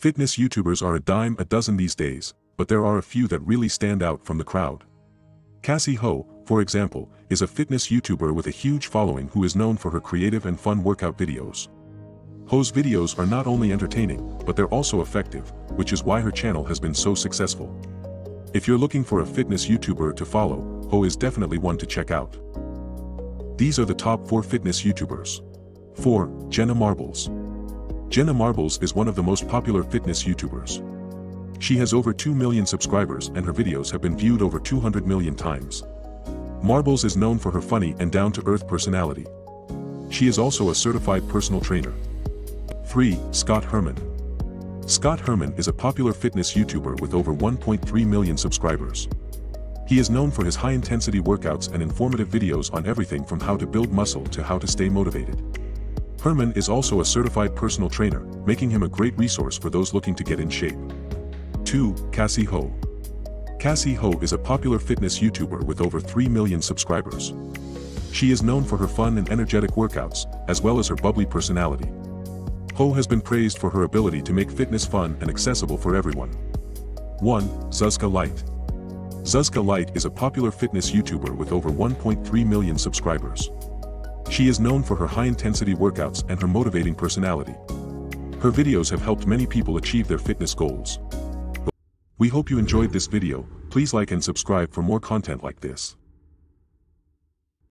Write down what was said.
Fitness YouTubers are a dime a dozen these days, but there are a few that really stand out from the crowd. Cassey Ho, for example, is a fitness YouTuber with a huge following who is known for her creative and fun workout videos. Ho's videos are not only entertaining, but they're also effective, which is why her channel has been so successful. If you're looking for a fitness YouTuber to follow, Ho is definitely one to check out. These are the top 4 fitness YouTubers. 4. Jenna Marbles. Jenna Marbles is one of the most popular fitness YouTubers. She has over 2 million subscribers and her videos have been viewed over 200 million times. Marbles is known for her funny and down-to-earth personality. She is also a certified personal trainer. 3. Scott Herman. Scott Herman is a popular fitness YouTuber with over 1.3 million subscribers. He is known for his high-intensity workouts and informative videos on everything from how to build muscle to how to stay motivated. Herman is also a certified personal trainer, making him a great resource for those looking to get in shape. 2. Cassey Ho. Cassey Ho is a popular fitness YouTuber with over 3 million subscribers. She is known for her fun and energetic workouts, as well as her bubbly personality. Ho has been praised for her ability to make fitness fun and accessible for everyone. 1. Zuzka Light. Zuzka Light is a popular fitness YouTuber with over 1.3 million subscribers. She is known for her high-intensity workouts and her motivating personality. Her videos have helped many people achieve their fitness goals. We hope you enjoyed this video, please like and subscribe for more content like this.